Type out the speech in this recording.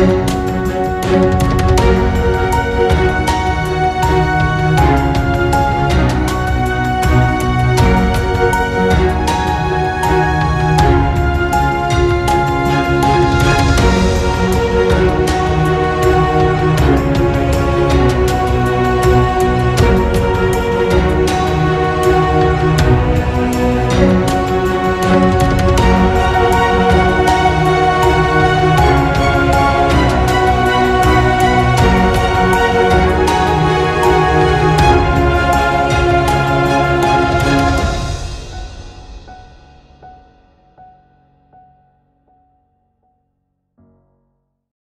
Música